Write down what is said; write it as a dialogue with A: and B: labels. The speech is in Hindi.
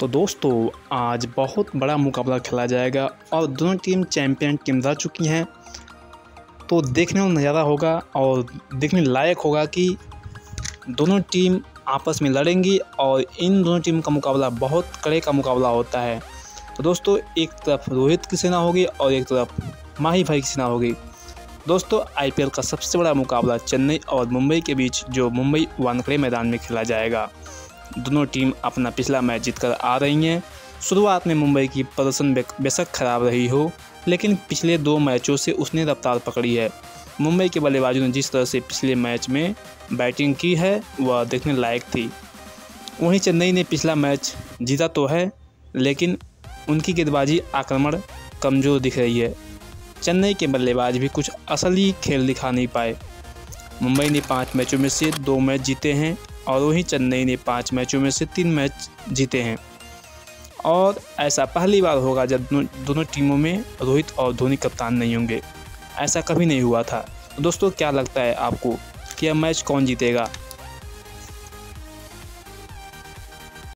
A: तो दोस्तों, आज बहुत बड़ा मुकाबला खेला जाएगा और दोनों टीम चैंपियन टीम रह चुकी हैं। तो देखने में नज़ारा होगा और देखने लायक होगा कि दोनों टीम आपस में लड़ेंगी और इन दोनों टीम का मुकाबला बहुत कड़े का मुकाबला होता है। तो दोस्तों, एक तरफ़ रोहित की सेना होगी और एक तरफ़ माही भाई की सेना होगी। दोस्तों, आईपीएल का सबसे बड़ा मुकाबला चेन्नई और मुंबई के बीच, जो मुंबई वानखड़े मैदान में खेला जाएगा। दोनों टीम अपना पिछला मैच जीतकर आ रही हैं। शुरुआत में मुंबई की प्रदर्शन बेशक खराब रही हो, लेकिन पिछले दो मैचों से उसने रफ्तार पकड़ी है। मुंबई के बल्लेबाजों ने जिस तरह से पिछले मैच में बैटिंग की है, वह देखने लायक थी। वहीं चेन्नई ने पिछला मैच जीता तो है, लेकिन उनकी गेंदबाजी आक्रमण कमज़ोर दिख रही है। चेन्नई के बल्लेबाज भी कुछ असली खेल दिखा नहीं पाए। मुंबई ने पाँच मैचों में से दो मैच जीते हैं और वहीं चेन्नई ने पाँच मैचों में से तीन मैच जीते हैं। और ऐसा पहली बार होगा जब दोनों टीमों में रोहित और धोनी कप्तान नहीं होंगे। ऐसा कभी नहीं हुआ था। दोस्तों, क्या लगता है आपको कि यह मैच कौन जीतेगा?